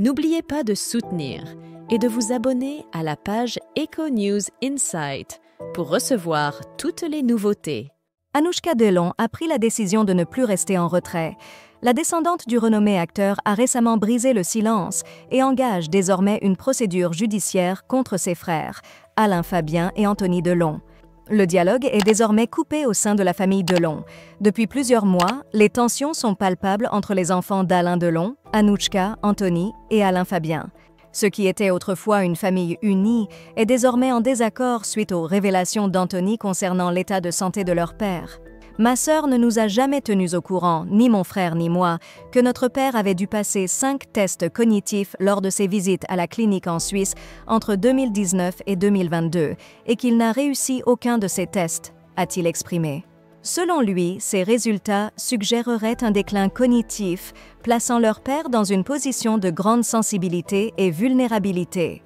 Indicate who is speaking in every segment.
Speaker 1: N'oubliez pas de soutenir et de vous abonner à la page Eco News Insight pour recevoir toutes les nouveautés.
Speaker 2: Anouchka Delon a pris la décision de ne plus rester en retrait. La descendante du renommé acteur a récemment brisé le silence et engage désormais une procédure judiciaire contre ses frères, Alain Fabien et Anthony Delon. Le dialogue est désormais coupé au sein de la famille Delon. Depuis plusieurs mois, les tensions sont palpables entre les enfants d'Alain Delon, Anouchka, Anthony et Alain Fabien. Ce qui était autrefois une famille unie est désormais en désaccord suite aux révélations d'Anthony concernant l'état de santé de leur père. Ma sœur ne nous a jamais tenus au courant, ni mon frère ni moi, que notre père avait dû passer cinq tests cognitifs lors de ses visites à la clinique en Suisse entre 2019 et 2022, et qu'il n'a réussi aucun de ces tests, a-t-il exprimé. Selon lui, ces résultats suggéreraient un déclin cognitif, plaçant leur père dans une position de grande sensibilité et vulnérabilité.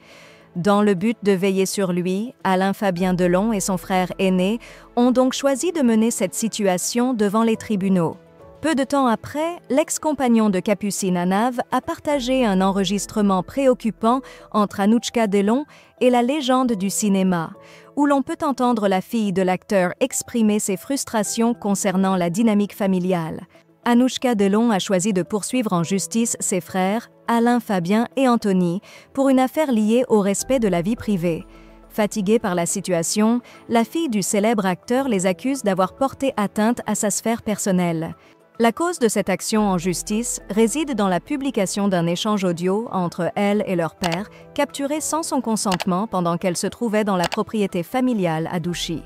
Speaker 2: Dans le but de veiller sur lui, Alain Fabien Delon et son frère aîné ont donc choisi de mener cette situation devant les tribunaux. Peu de temps après, l'ex-compagnon de Capucine Anave a partagé un enregistrement préoccupant entre Anouchka Delon et la légende du cinéma, où l'on peut entendre la fille de l'acteur exprimer ses frustrations concernant la dynamique familiale. Anouchka Delon a choisi de poursuivre en justice ses frères, Alain Fabien et Anthony, pour une affaire liée au respect de la vie privée. Fatiguée par la situation, la fille du célèbre acteur les accuse d'avoir porté atteinte à sa sphère personnelle. La cause de cette action en justice réside dans la publication d'un échange audio entre elle et leur père, capturé sans son consentement pendant qu'elle se trouvait dans la propriété familiale à Douchy.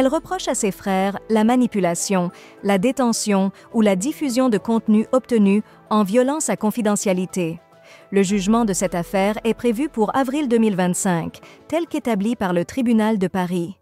Speaker 2: Elle reproche à ses frères la manipulation, la détention ou la diffusion de contenu obtenu en violant sa confidentialité. Le jugement de cette affaire est prévu pour avril 2025, tel qu'établi par le tribunal de Paris.